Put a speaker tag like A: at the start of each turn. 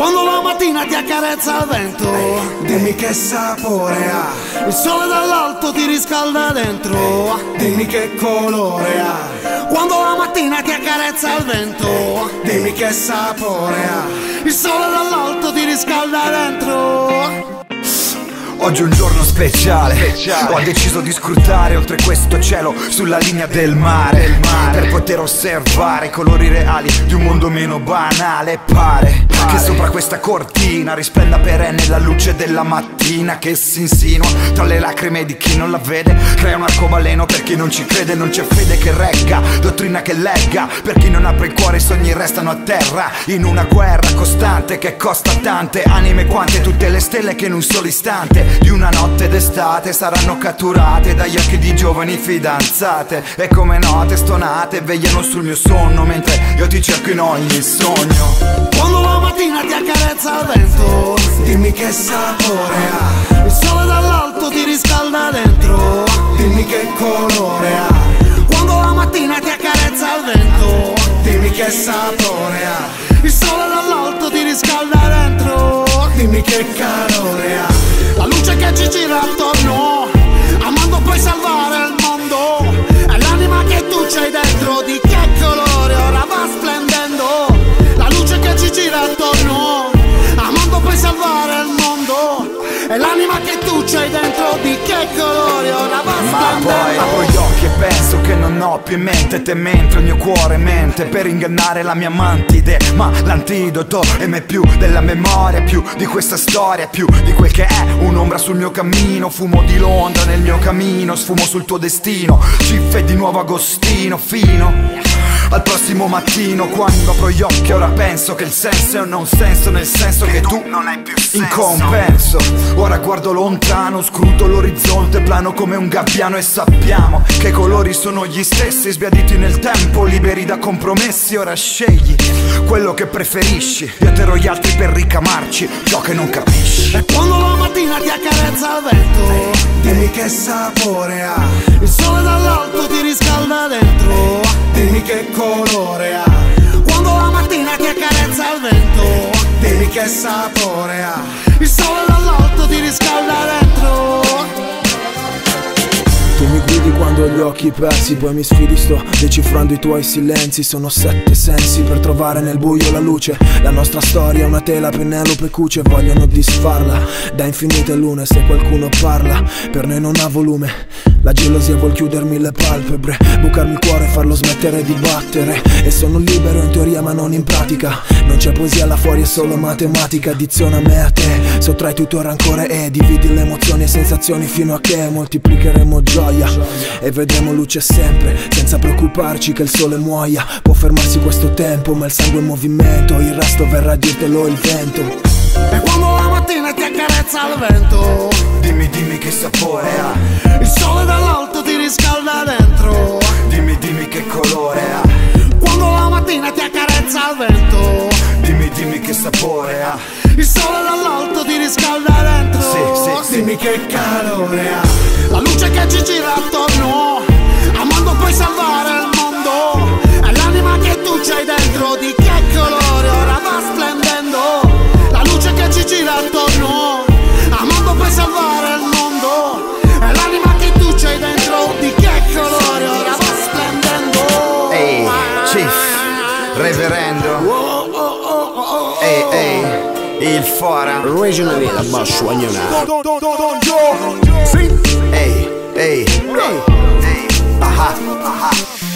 A: Quando la mattina ti accarezza il vento
B: Dimmi che sapore ha.
A: Il sole dall'alto ti riscalda dentro.
B: Dimmi che colore ha.
A: Quando la mattina ti accarezza il vento
B: Dimmi che sapore ha.
A: Il sole dall'alto ti riscalda dentro
C: Oggi è un giorno speciale. speciale. Ho deciso di scrutare oltre questo cielo sulla linea del mare, del mare. Per poter osservare i colori reali di un mondo meno banale Pare, pare. che sopra questa cortina risplenda perenne la luce della mattina Che si insinua tra le lacrime di chi non la vede Crea un arcobaleno per chi non ci crede Non c'è fede che regga, dottrina che legga Per chi non apre il cuore i sogni restano a terra In una guerra costante che costa tante Anime quante tutte le stelle che in un solo istante di una notte d'estate saranno catturate dagli occhi di giovani fidanzate. E come note stonate vegliano sul mio sonno mentre io ti cerco in ogni sogno.
A: Quando la mattina ti accarezza il vento
B: dimmi che sapore ha.
A: Il sole dall'alto ti riscalda dentro
B: dimmi che colore ha.
A: Quando la mattina ti accarezza il vento
B: dimmi che sapore ha.
A: Il sole dall'alto ti riscalda dentro
B: dimmi che calore ha
A: colore ora va
C: Ma poi apro gli occhi e penso che non ho più in mente te mentre il mio cuore mente per ingannare la mia mantide. Ma l'antidoto è me più della memoria, più di questa storia, più di quel che è un'ombra sul mio cammino. Fumo di Londra nel mio cammino, sfumo sul tuo destino. Ciffe di nuovo Agostino fino al prossimo mattino quando apro gli occhi ora penso che il senso è un non senso nel senso che, che tu non hai più senso. in compenso. Ora guardo lontano scruto l'orizzonte plano come un gabbiano e sappiamo che i colori sono gli stessi sbiaditi nel tempo liberi da compromessi. Ora scegli quello che preferisci io terrò gli altri per ricamarci ciò che non capisci.
A: E quando la mattina ti accarezza il vento
B: dimmi che sapore ha.
A: il sole dall'alto ti riscalda dentro
B: dimmi che colore ha.
A: Quando la mattina ti accarezza il vento
B: Dimmi che sapore ha.
A: Il sole dall'alto ti riscalda dentro
D: tu mi guidi quando ho gli occhi persi, poi mi sfidi, sto decifrando i tuoi silenzi. Sono sette sensi per trovare nel buio la luce. La nostra storia è una tela, Penelope cuce, vogliono disfarla da infinite lune. Se qualcuno parla, per noi non ha volume. La gelosia vuol chiudermi le palpebre, bucarmi il cuore e farlo smettere di battere. E sono libero in teoria ma non in pratica. Non c'è poesia là fuori, è solo matematica. Addiziona me a te, sottrai tutto il rancore e dividi le emozioni e sensazioni fino a che moltiplicheremo gioia. E vedremo luce sempre, senza preoccuparci che il sole muoia. Può fermarsi questo tempo, ma il sangue è movimento, il resto verrà a dirtelo il vento.
A: E quando la mattina ti accarezza il vento
C: Dimmi, dimmi che sapore ha.
A: Il sole dall'alto ti riscalda dentro.
C: Dimmi, dimmi che colore ha.
A: Quando la mattina ti accarezza il vento
C: Dimmi, dimmi che sapore ha
A: Il sole dall'alto ti riscalda dentro.
C: Sì, sì,
B: dimmi che calore ha.
A: La luce che ci gira attorno Amando puoi salvare il mondo. È l'anima che tu c'hai dentro Di che colore ora va splendendo. La luce che ci gira attorno Amando puoi salvare il mondo. È l'anima che tu c'hai dentro Di che colore ora va splendendo.
C: Ehi, Chief, Reverendo. Ehi, ehi, il fora.
E: Regional Villa, basso, agnona
C: Ehi, ehi, ehi, aha, aha